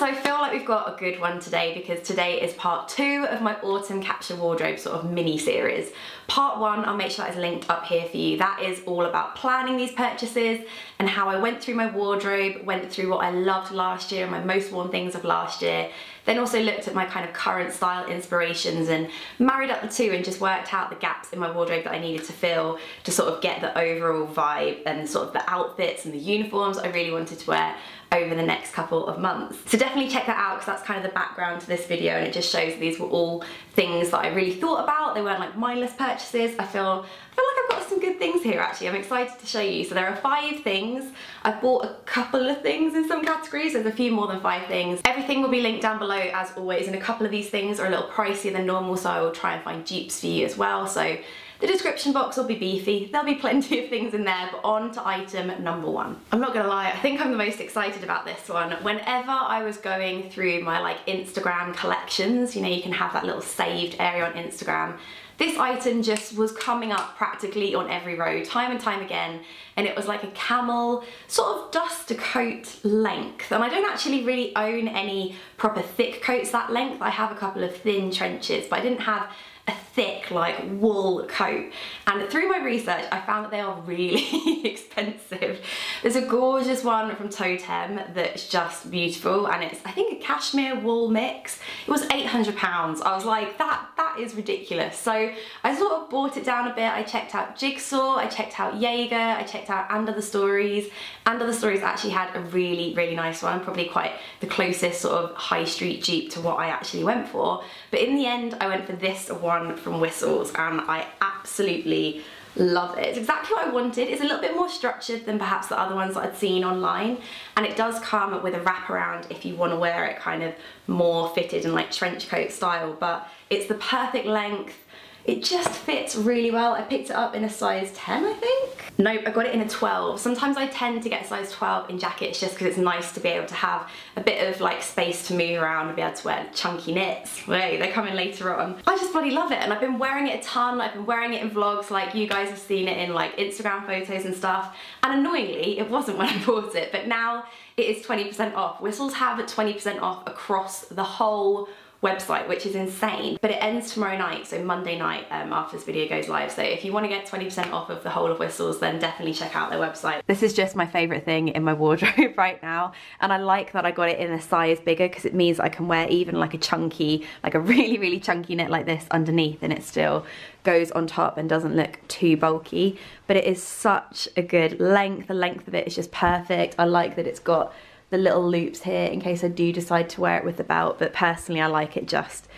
So I feel like we've got a good one today because today is part two of my autumn capsule wardrobe sort of mini series. Part one, I'll make sure that is linked up here for you. That is all about planning these purchases and how I went through my wardrobe, went through what I loved last year, and my most worn things of last year, then also looked at my kind of current style inspirations and married up the two and just worked out the gaps in my wardrobe that I needed to fill to sort of get the overall vibe and sort of the outfits and the uniforms I really wanted to wear over the next couple of months. So definitely check that out because that's kind of the background to this video and it just shows these were all things that I really thought about. They weren't like mindless purchases. I feel, I feel things here actually. I'm excited to show you. So there are five things. I've bought a couple of things in some categories. There's a few more than five things. Everything will be linked down below as always and a couple of these things are a little pricier than normal so I will try and find dupes for you as well. So the description box will be beefy, there'll be plenty of things in there, but on to item number one. I'm not gonna lie, I think I'm the most excited about this one. Whenever I was going through my like Instagram collections, you know, you can have that little saved area on Instagram, this item just was coming up practically on every row, time and time again, and it was like a camel sort of duster coat length. And I don't actually really own any proper thick coats that length. I have a couple of thin trenches, but I didn't have a thick like wool coat and through my research I found that they are really expensive. There's a gorgeous one from Toteme that's just beautiful and it's I think a cashmere wool mix. It was 800 pounds. I was like that that is ridiculous. So I sort of bought it down a bit. I checked out Jigsaw, I checked out Jaeger, I checked out And Other Stories. And Other Stories actually had a really really nice one, probably quite the closest sort of high street Jeep to what I actually went for. But in the end I went for this one one from Whistles and I absolutely love it. It's exactly what I wanted. It's a little bit more structured than perhaps the other ones that I'd seen online and it does come with a wraparound if you want to wear it kind of more fitted and like trench coat style but it's the perfect length it just fits really well. I picked it up in a size 10, I think. Nope, I got it in a 12. Sometimes I tend to get a size 12 in jackets just because it's nice to be able to have a bit of like space to move around and be able to wear chunky knits. Wait, they come in later on. I just bloody love it and I've been wearing it a ton. I've been wearing it in vlogs like you guys have seen it in like Instagram photos and stuff. And annoyingly, it wasn't when I bought it, but now it is 20% off. Whistles have 20% off across the whole website, which is insane. But it ends tomorrow night, so Monday night um, after this video goes live. So if you want to get 20% off of the whole of Whistles, then definitely check out their website. This is just my favourite thing in my wardrobe right now. And I like that I got it in a size bigger because it means I can wear even like a chunky, like a really, really chunky knit like this underneath and it still goes on top and doesn't look too bulky. But it is such a good length. The length of it is just perfect. I like that it's got the little loops here in case I do decide to wear it with the belt, but personally I like it just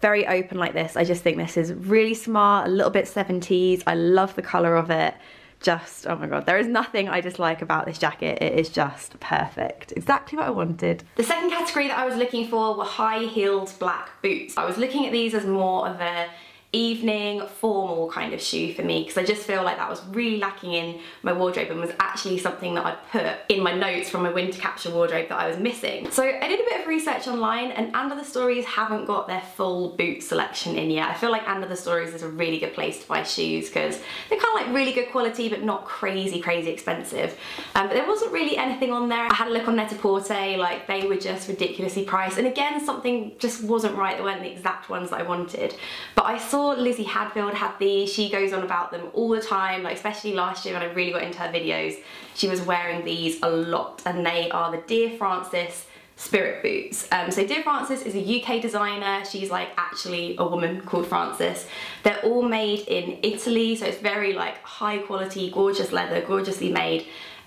very open like this. I just think this is really smart, a little bit 70s. I love the color of it. Just, oh my God, there is nothing I dislike about this jacket. It is just perfect. Exactly what I wanted. The second category that I was looking for were high heeled black boots. I was looking at these as more of a evening formal kind of shoe for me because I just feel like that was really lacking in my wardrobe and was actually something that I'd put in my notes from my winter capsule wardrobe that I was missing. So I did a bit of research online and And Other Stories haven't got their full boot selection in yet. I feel like And Other Stories is a really good place to buy shoes because they're kind of like really good quality but not crazy crazy expensive. Um, but there wasn't really anything on there. I had a look on Net-a-Porter, like they were just ridiculously priced and again something just wasn't right. They weren't the exact ones that I wanted. But I saw saw Lizzie Hadfield had these. She goes on about them all the time, like especially last year when I really got into her videos. She was wearing these a lot and they are the Dear Frances spirit boots. Um, so Dear Frances is a UK designer. She's like actually a woman called Frances. They're all made in Italy, so it's very like high quality, gorgeous leather, gorgeously made.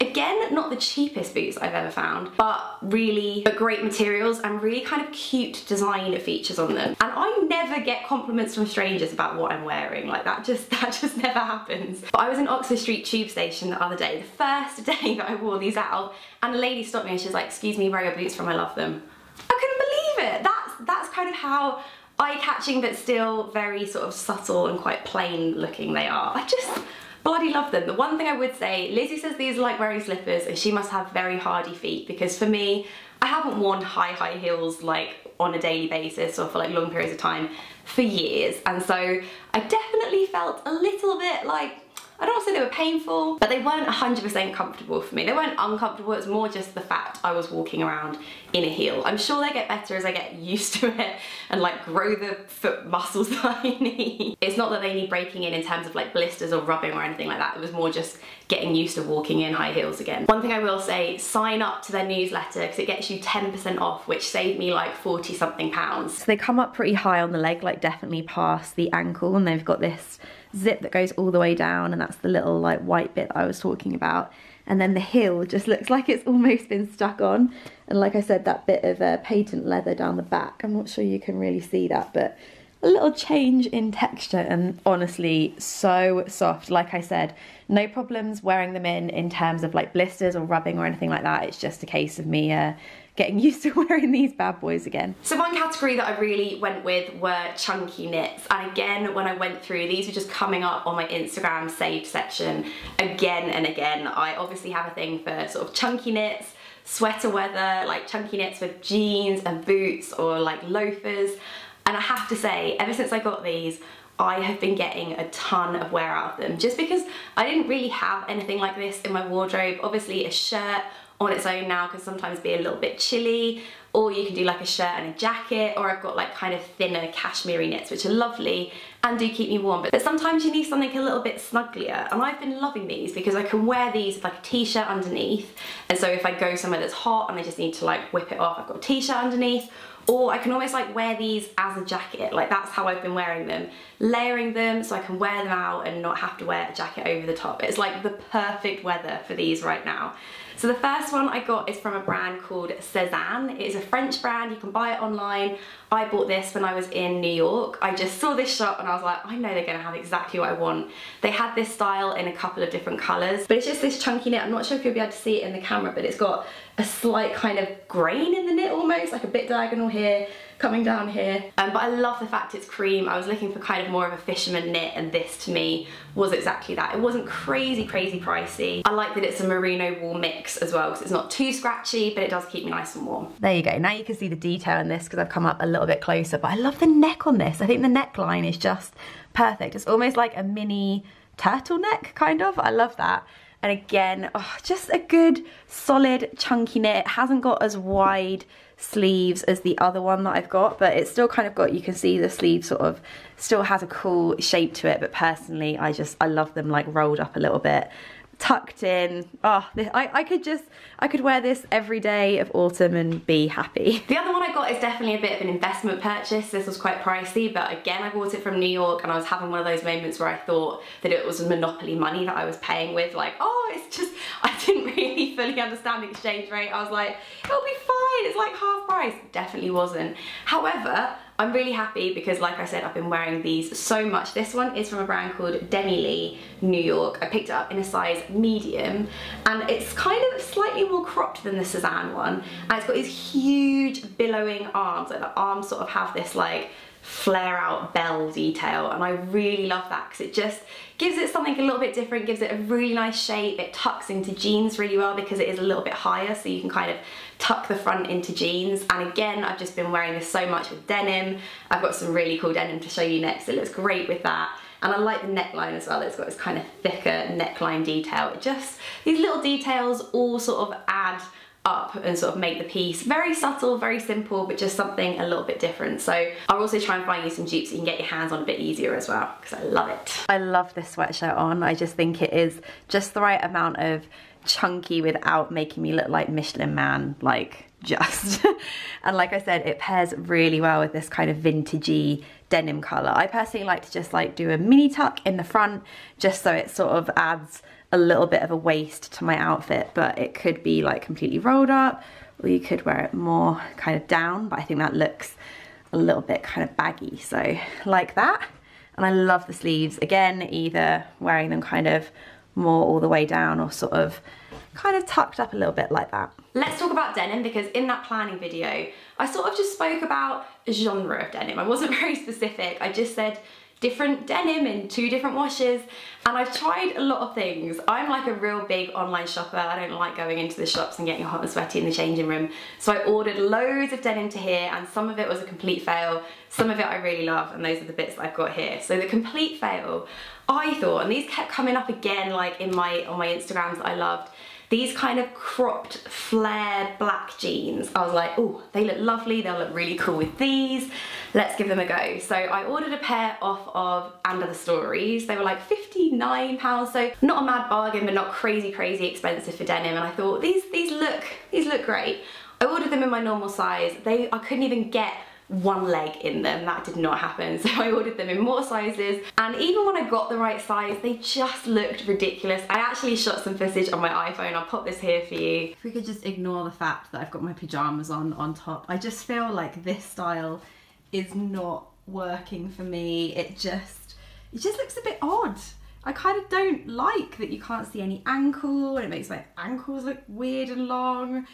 Again, not the cheapest boots I've ever found, but really great materials and really kind of cute design features on them. And I never get compliments from strangers about what I'm wearing. Like that just, that just never happens. But I was in Oxford Street tube station the other day, the first day that I wore these out, and a lady stopped me and she's like, excuse me, where are your boots from? I love them. I couldn't believe it. That's, that's kind of how eye-catching but still very sort of subtle and quite plain looking they are. I just, bloody love them. The one thing I would say, Lizzie says these are like wearing slippers and she must have very hardy feet because for me, I haven't worn high, high heels like on a daily basis or for like long periods of time for years. And so I definitely felt a little bit like, I don't want to say they were painful, but they weren't 100% comfortable for me. They weren't uncomfortable, it's more just the fact I was walking around in a heel. I'm sure they get better as I get used to it and like grow the foot muscles that I need. It's not that they need breaking in in terms of like blisters or rubbing or anything like that. It was more just getting used to walking in high heels again. One thing I will say, sign up to their newsletter because it gets you 10% off, which saved me like 40 something pounds. So they come up pretty high on the leg, like definitely past the ankle and they've got this zip that goes all the way down and that's the little like white bit I was talking about. And then the heel just looks like it's almost been stuck on. And like I said that bit of uh, patent leather down the back. I'm not sure you can really see that but a little change in texture and honestly so soft like I said no problems wearing them in in terms of like blisters or rubbing or anything like that it's just a case of me uh, getting used to wearing these bad boys again. So one category that I really went with were chunky knits. And again, when I went through, these were just coming up on my Instagram saved section again and again. I obviously have a thing for sort of chunky knits, sweater weather, like chunky knits with jeans and boots or like loafers. And I have to say, ever since I got these, I have been getting a ton of wear out of them just because I didn't really have anything like this in my wardrobe. Obviously a shirt on its own now can sometimes be a little bit chilly or you can do like a shirt and a jacket or I've got like kind of thinner cashmere knits which are lovely and do keep me warm but sometimes you need something a little bit snugglier and I've been loving these because I can wear these with like a t-shirt underneath and so if I go somewhere that's hot and I just need to like whip it off I've got a t-shirt underneath or I can almost like wear these as a jacket like that's how I've been wearing them layering them so I can wear them out and not have to wear a jacket over the top it's like the perfect weather for these right now so the first one I got is from a brand called Sezane. It is a French brand, you can buy it online. I bought this when I was in New York. I just saw this shop and I was like, I know they're gonna have exactly what I want. They had this style in a couple of different colors, but it's just this chunky knit. I'm not sure if you'll be able to see it in the camera, but it's got a slight kind of grain in the knit almost, like a bit diagonal here, coming down here. Um, but I love the fact it's cream. I was looking for kind of more of a fisherman knit and this to me was exactly that. It wasn't crazy, crazy pricey. I like that it's a merino wool mix as well because it's not too scratchy, but it does keep me nice and warm. There you go. Now you can see the detail in this because I've come up a little bit closer, but I love the neck on this. I think the neckline is just perfect. It's almost like a mini turtleneck kind of. I love that. And again, oh, just a good solid chunky knit. It hasn't got as wide sleeves as the other one that I've got, but it's still kind of got, you can see the sleeve sort of still has a cool shape to it, but personally I just, I love them like rolled up a little bit tucked in. Oh, this, I, I could just, I could wear this every day of autumn and be happy. The other one I got is definitely a bit of an investment purchase. This was quite pricey, but again, I bought it from New York and I was having one of those moments where I thought that it was monopoly money that I was paying with, like, oh, it's just, I didn't really fully understand the exchange rate. I was like, it'll be fine, it's like half price. Definitely wasn't. However, I'm really happy because like I said, I've been wearing these so much. This one is from a brand called Demylee, New York. I picked it up in a size medium and it's kind of slightly more cropped than the Sezane one. And it's got these huge billowing arms, like the arms sort of have this like flare out bell detail and I really love that because it just gives it something a little bit different, gives it a really nice shape, it tucks into jeans really well because it is a little bit higher so you can kind of tuck the front into jeans and again I've just been wearing this so much with denim, I've got some really cool denim to show you next, it looks great with that and I like the neckline as well, it's got this kind of thicker neckline detail, it just, these little details all sort of add up and sort of make the piece very subtle, very simple, but just something a little bit different. So I'll also try and find you some dupes you can get your hands on a bit easier as well, because I love it. I love this sweatshirt on. I just think it is just the right amount of chunky without making me look like Michelin Man, like just. and like I said, it pairs really well with this kind of vintagey denim color. I personally like to just like do a mini tuck in the front, just so it sort of adds a little bit of a waist to my outfit, but it could be like completely rolled up or you could wear it more kind of down, but I think that looks a little bit kind of baggy. So like that. And I love the sleeves. Again, either wearing them kind of more all the way down or sort of kind of tucked up a little bit like that. Let's talk about denim because in that planning video, I sort of just spoke about genre of denim. I wasn't very specific. I just said different denim in two different washes and I've tried a lot of things. I'm like a real big online shopper. I don't like going into the shops and getting hot and sweaty in the changing room. So I ordered loads of denim to here and some of it was a complete fail. Some of it I really love and those are the bits that I've got here. So the complete fail, I thought, and these kept coming up again like in my on my Instagrams that I loved, these kind of cropped flare black jeans. I was like, oh, they look lovely. They'll look really cool with these. Let's give them a go. So I ordered a pair off of And Other Stories. They were like 59 pounds. So not a mad bargain, but not crazy, crazy expensive for denim. And I thought these, these look, these look great. I ordered them in my normal size. They, I couldn't even get one leg in them. That did not happen. So I ordered them in more sizes. And even when I got the right size, they just looked ridiculous. I actually shot some footage on my iPhone. I'll pop this here for you. If we could just ignore the fact that I've got my pajamas on on top. I just feel like this style is not working for me. It just, it just looks a bit odd. I kind of don't like that you can't see any ankle and it makes my ankles look weird and long.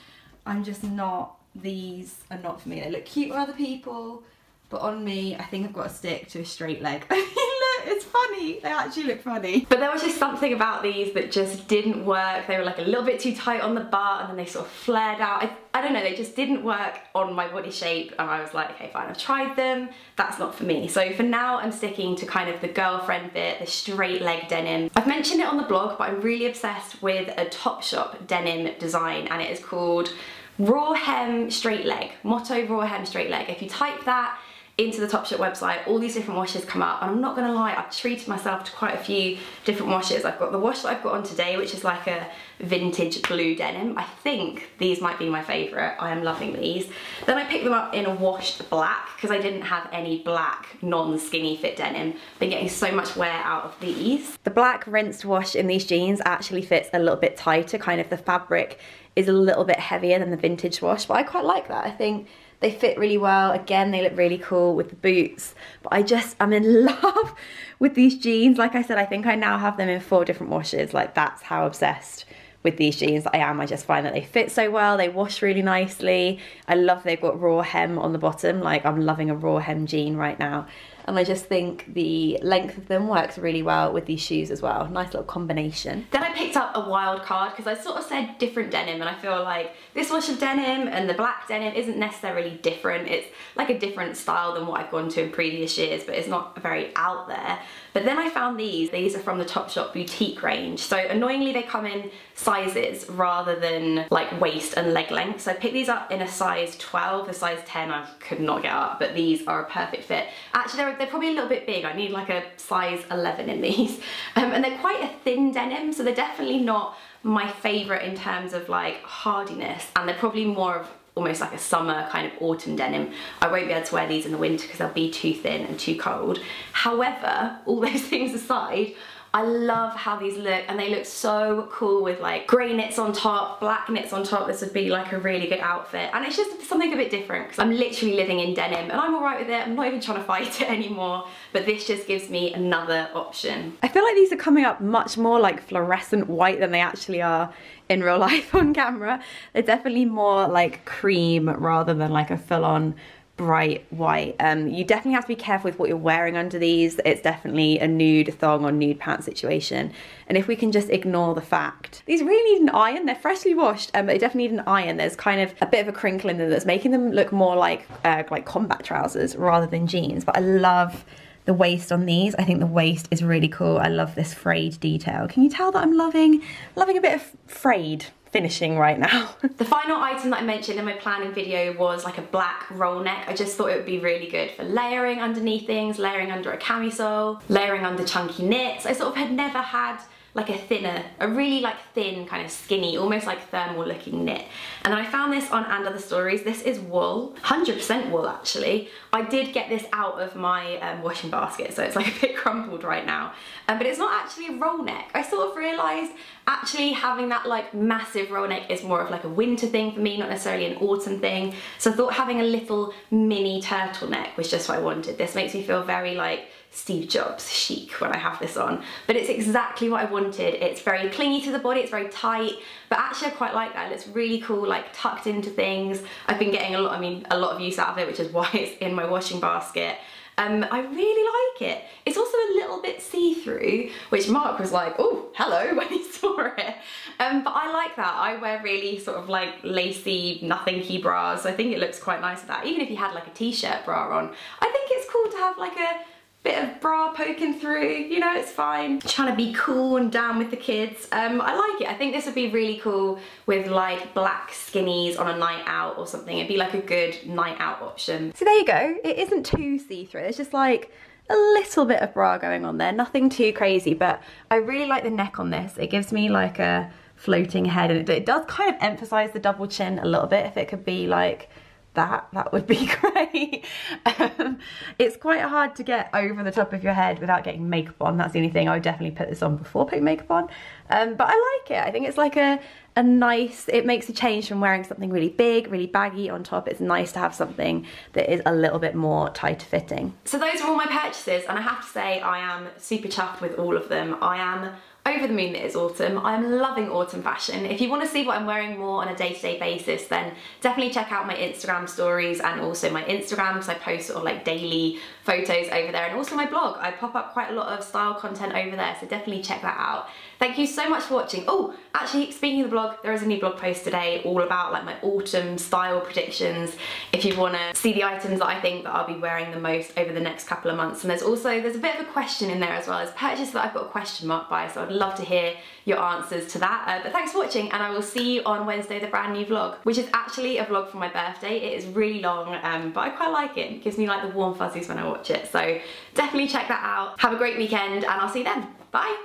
I'm just not these are not for me. They look cute on other people, but on me, I think I've got to stick to a straight leg. look, it's funny. They actually look funny. But there was just something about these that just didn't work. They were like a little bit too tight on the butt and then they sort of flared out. I, I don't know, they just didn't work on my body shape and I was like, okay, fine, I've tried them. That's not for me. So for now, I'm sticking to kind of the girlfriend bit, the straight leg denim. I've mentioned it on the blog, but I'm really obsessed with a Topshop denim design and it is called raw hem straight leg, Moto raw hem straight leg. If you type that into the Topshop website, all these different washes come up and I'm not gonna lie, I've treated myself to quite a few different washes. I've got the wash that I've got on today, which is like a vintage blue denim. I think these might be my favorite. I am loving these. Then I picked them up in a washed black because I didn't have any black non-skinny fit denim. Been getting so much wear out of these. The black rinsed wash in these jeans actually fits a little bit tighter, kind of the fabric is a little bit heavier than the vintage wash, but I quite like that. I think they fit really well. Again, they look really cool with the boots, but I just, I'm in love with these jeans. Like I said, I think I now have them in four different washes. Like that's how obsessed with these jeans I am. I just find that they fit so well. They wash really nicely. I love they've got raw hem on the bottom. Like I'm loving a raw hem jean right now and I just think the length of them works really well with these shoes as well. Nice little combination. Then I picked up a wild card because I sort of said different denim and I feel like this wash of denim and the black denim isn't necessarily different. It's like a different style than what I've gone to in previous years, but it's not very out there. But then I found these. These are from the Topshop boutique range. So annoyingly they come in sizes rather than like waist and leg length. So I picked these up in a size 12, a size 10 I could not get up, but these are a perfect fit. Actually they're, they're probably a little bit big. I need like a size 11 in these. Um, and they're quite a thin denim, so they're definitely not my favorite in terms of like hardiness. And they're probably more of almost like a summer kind of autumn denim. I won't be able to wear these in the winter because they'll be too thin and too cold. However, all those things aside, I love how these look and they look so cool with like grey knits on top, black knits on top. This would be like a really good outfit. And it's just something a bit different because I'm literally living in denim and I'm all right with it. I'm not even trying to fight it anymore, but this just gives me another option. I feel like these are coming up much more like fluorescent white than they actually are in real life on camera. They're definitely more like cream rather than like a full on bright white. Um, you definitely have to be careful with what you're wearing under these. It's definitely a nude thong or nude pant situation. And if we can just ignore the fact, these really need an iron. They're freshly washed, um, but they definitely need an iron. There's kind of a bit of a crinkle in them that's making them look more like uh, like combat trousers rather than jeans. But I love the waist on these. I think the waist is really cool. I love this frayed detail. Can you tell that I'm loving, loving a bit of frayed finishing right now. the final item that I mentioned in my planning video was like a black roll neck. I just thought it would be really good for layering underneath things, layering under a camisole, layering under chunky knits. I sort of had never had like a thinner, a really like thin kind of skinny, almost like thermal looking knit. And then I found this on And Other Stories. This is wool, 100% wool actually. I did get this out of my um, washing basket, so it's like a bit crumpled right now. Um, but it's not actually a roll neck. I sort of realised actually having that like massive roll neck is more of like a winter thing for me, not necessarily an autumn thing. So I thought having a little mini turtleneck was just what I wanted. This makes me feel very like Steve Jobs chic when I have this on. But it's exactly what I wanted. It's very clingy to the body, it's very tight, but actually I quite like that. It's really cool, like tucked into things. I've been getting a lot, I mean, a lot of use out of it, which is why it's in my washing basket. Um, I really like it. It's also a little bit see-through, which Mark was like, oh, hello, when he saw it. Um, but I like that. I wear really sort of like lacy, nothing-key bras. So I think it looks quite nice with that. Even if you had like a t-shirt bra on, I think it's cool to have like a bit of bra poking through, you know, it's fine. Trying to be cool and down with the kids. Um, I like it. I think this would be really cool with like black skinnies on a night out or something. It'd be like a good night out option. So there you go. It isn't too see-through. It's just like a little bit of bra going on there. Nothing too crazy, but I really like the neck on this. It gives me like a floating head and it, it does kind of emphasize the double chin a little bit if it could be like that, that would be great. um, it's quite hard to get over the top of your head without getting makeup on. That's the only thing. I would definitely put this on before putting makeup on. Um, but I like it. I think it's like a, a nice, it makes a change from wearing something really big, really baggy on top. It's nice to have something that is a little bit more tight fitting. So those are all my purchases and I have to say I am super chuffed with all of them. I am over the moon that is autumn. I'm loving autumn fashion. If you want to see what I'm wearing more on a day-to-day -day basis, then definitely check out my Instagram stories and also my Instagram because I post sort of like daily photos over there and also my blog. I pop up quite a lot of style content over there, so definitely check that out. Thank you so much for watching. Oh, actually, speaking of the blog, there is a new blog post today all about like my autumn style predictions. If you want to see the items that I think that I'll be wearing the most over the next couple of months. And there's also, there's a bit of a question in there as well. There's purchase that I've got a question mark by, so I'd love to hear your answers to that. Uh, but thanks for watching and I will see you on Wednesday, the brand new vlog, which is actually a vlog for my birthday. It is really long, um, but I quite like it. It gives me like the warm fuzzies when I watch it. So definitely check that out. Have a great weekend and I'll see you then. Bye.